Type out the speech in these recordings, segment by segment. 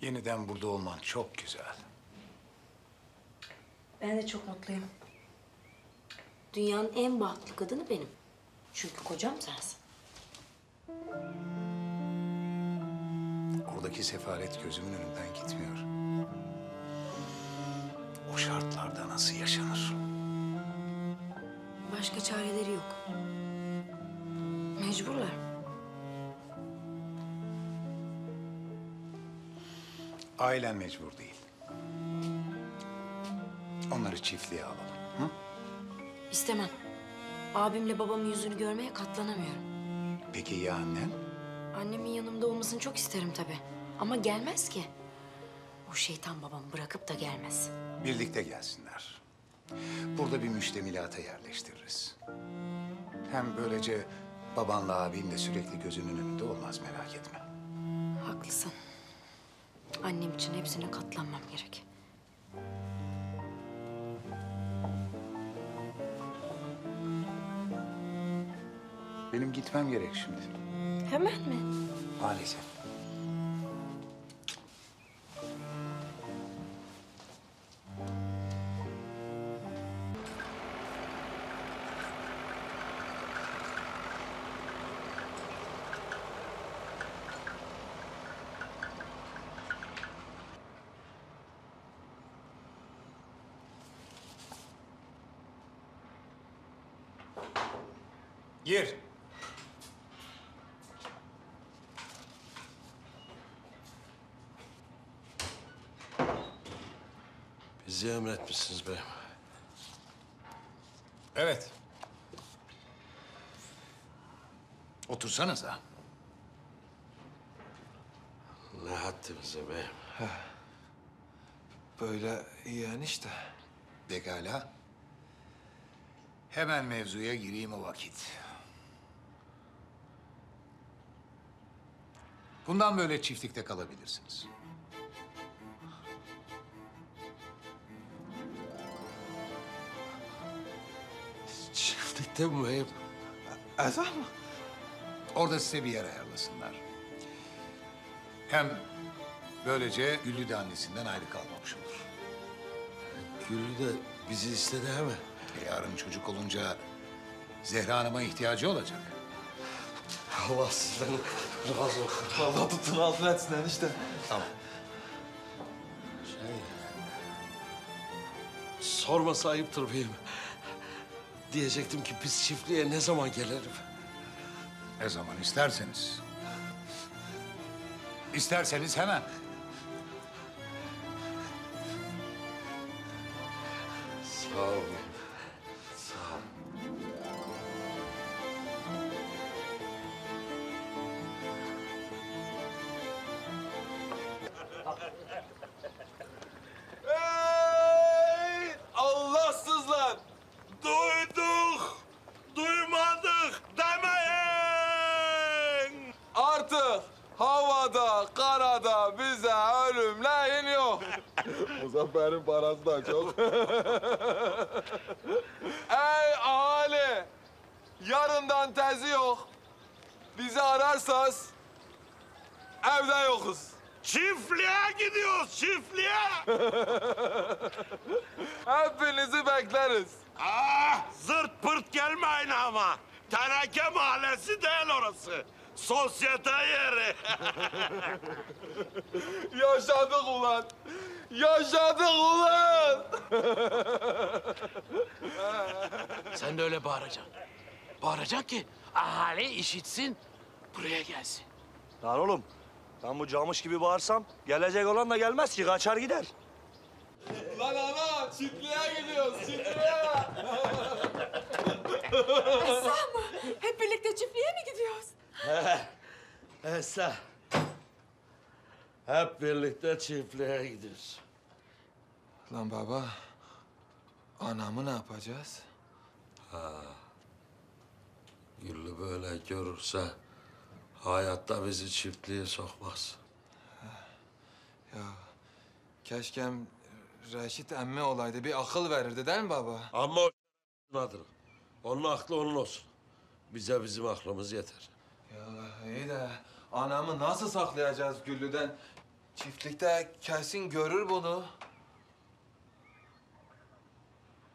Yeniden burada olman çok güzel. Ben de çok mutluyum. Dünyanın en bahtlı kadını benim. Çünkü kocam sensin. Oradaki sefalet gözümün önünden gitmiyor. O şartlarda nasıl yaşanır? Başka çareleri yok. Mecburlar. Ailen mecbur değil. Onları çiftliğe alalım. Hı? İstemem. Abimle babamın yüzünü görmeye katlanamıyorum. Peki ya annen? Annemin yanımda olmasını çok isterim tabii. Ama gelmez ki. O şeytan babamı bırakıp da gelmez. Birlikte gelsinler. Burada bir müştemilata yerleştiririz. Hem böylece babanla abin de sürekli gözünün önünde olmaz merak etme. Haklısın. Annem için hepsine katlanmam gerek. Benim gitmem gerek şimdi. Hemen mi? Maalesef. Gir. Bizi emretmişsiniz beyim. Evet. Otursanıza. Ne haddimize beyim. Böyle iyi enişte. Pekala. Hemen mevzuya gireyim o vakit. Bundan böyle çiftlikte kalabilirsiniz. Çiftlikte mi? Ezan mı? Orada size bir yer ayarlasınlar. Hem böylece Güllü de annesinden ayrı kalmamış olur. Güllü de bizi istedi hemen. E, yarın çocuk olunca Zehra Hanım'a ihtiyacı olacak. Allah sizden razı olsun. Allah tutun altına etsin enişte. Tamam. Şey... Sorması ayıptır beyim. Diyecektim ki biz çiftliğe ne zaman gelelim? Ne zaman isterseniz. İsterseniz hemen. Muzaffer'in parası da çok. Ey ahali! Yarından tezi yok. Bizi ararsanız evde yokuz. Çiftliğe gidiyoruz, çiftliğe. Hepinizi bekleriz. Ah, zırt pırt gelmeyin ama. Teneke mahallesi değil orası. Sosyete yeri. Yaşadık ulan. Yaşadık ulan. Sen de öyle bağıracaksın. Bağıracaksın ki ahali işitsin, buraya gelsin. Lan oğlum, ben bu camış gibi bağırsam gelecek olan da gelmez ki, kaçar gider. Lan ana çiftliğe gidiyoruz çiftliğe. Hep birlikte çiftliğe mi gidiyoruz? Esa. Hep birlikte çiftliğe gidiyoruz. Lan baba, anamı ne yapacağız? Güllü böyle görürse hayatta bizi çiftliğe sokmaz. Ya keşkem Reşit emmi olaydı bir akıl verirdi değil mi baba? Ama o adır. Onun aklı onun olsun. Bize bizim aklımız yeter. Ya iyi de anamı nasıl saklayacağız Güllü'den? Çiftlikte kesin görür bunu.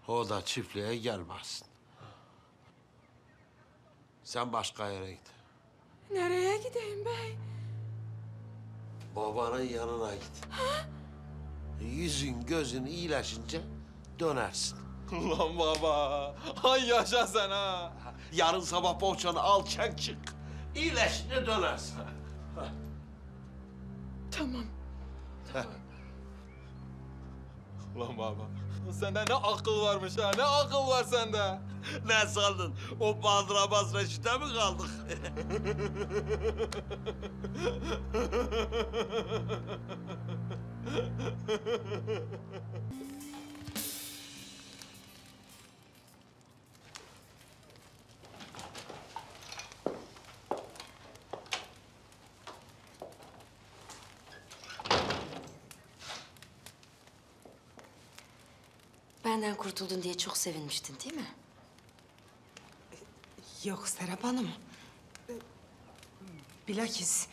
O da çiftliğe gelmezsin. Sen başka yere git. Nereye gideyim bey? Babanın yanına git. Yüzün gözün iyileşince dönersin. Ulan baba. Ay yaşa sen ha. Yarın sabah poğaçanı al çek çık. İyileşince dönersin. Tamam. Ulan baba. Sende ne akıl varmış ha. Ne akıl var sende. Ne sandın? O bandıramaz reçete mi kaldık? Benden kurtuldun diye çok sevinmiştin değil mi? Yok Serap Hanım. Bilakis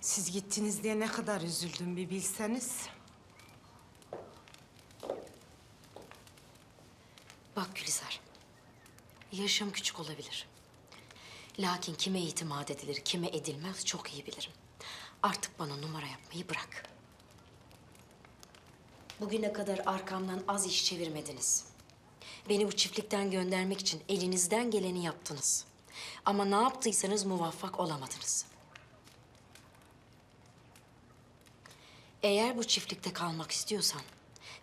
siz gittiniz diye ne kadar üzüldüm bir bilseniz. Bak Gülizar. Yaşım küçük olabilir. Lakin kime itimat edilir, kime edilmez çok iyi bilirim. Artık bana numara yapmayı bırak. Bugüne kadar arkamdan az iş çevirmediniz. Beni bu çiftlikten göndermek için elinizden geleni yaptınız. Ama ne yaptıysanız muvaffak olamadınız. Eğer bu çiftlikte kalmak istiyorsan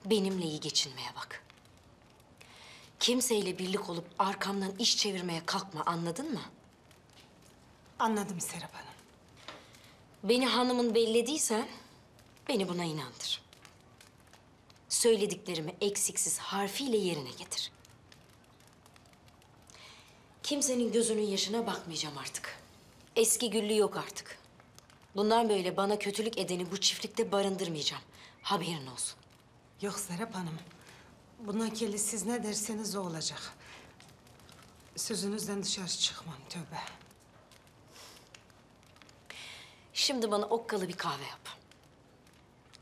benimle iyi geçinmeye bak. Kimseyle birlik olup arkamdan iş çevirmeye kalkma anladın mı? Anladım Serap Hanım. Beni hanımın bellediysen beni buna inandır. Söylediklerimi eksiksiz harfiyle yerine getir. Kimsenin gözünün yaşına bakmayacağım artık. Eski güllü yok artık. Bundan böyle bana kötülük edeni bu çiftlikte barındırmayacağım. Haberin olsun. Yok Serap Hanım. Bundan kelli siz ne derseniz o olacak. Sözünüzden dışarı çıkmam tövbe. Şimdi bana okkalı bir kahve yap.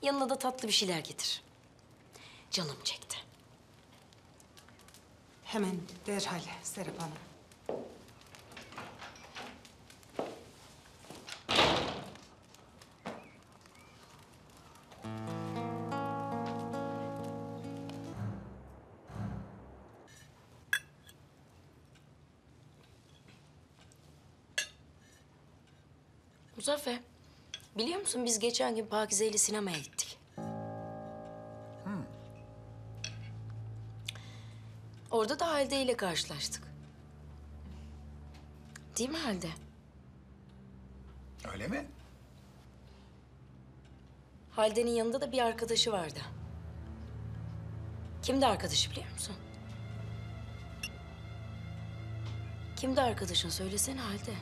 Yanına da tatlı bir şeyler getir. Canım çekti. Hemen derhal Serap Hanım. Muzaffer, biliyor musun biz geçen gün Pakize ile sinemaya gittik. Orada da Halide ile karşılaştık. Değil mi Halide? Öyle mi? Halide'nin yanında da bir arkadaşı vardı. Kimdi arkadaşı biliyor musun? Kimdi arkadaşın söylesene Halide.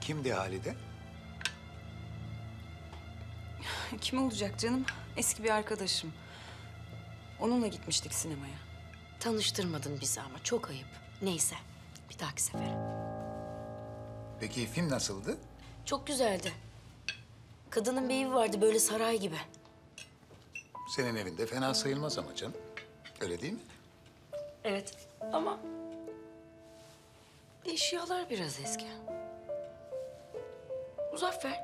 Kimdi Halide? Kim olacak canım? Eski bir arkadaşım. Onunla gitmiştik sinemaya. Tanıştırmadın bizi ama çok ayıp. Neyse bir dahaki sefere. Peki film nasıldı? Çok güzeldi. Kadının bir evi vardı böyle saray gibi. Senin evinde fena sayılmaz ama canım. Öyle değil mi? Evet ama eşyalar biraz eski. Muzaffer,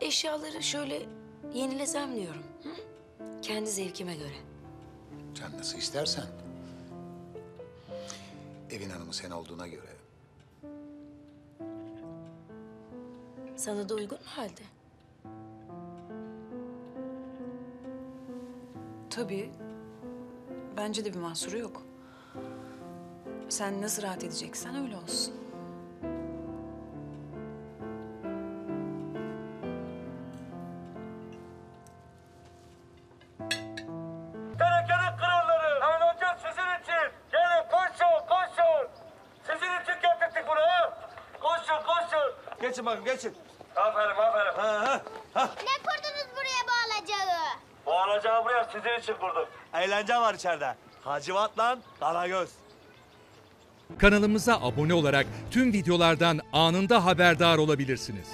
eşyaları şöyle yenilesem diyorum. Kendi zevkime göre. Sen nasıl istersen. Evin hanımı sen olduğuna göre. Sana da uygun mu halde? Tabii. Bence de bir mahsuru yok. Sen nasıl rahat edeceksen öyle olsun. Geçin bakın geçin. Aferin aferin. Ha, ha. Ne kurdunuz buraya bu alacağı? Bu alacağı buraya sizin için kurduk. Eğlence var içeride. Hacivat lan Karagöz. Kanalımıza abone olarak tüm videolardan anında haberdar olabilirsiniz.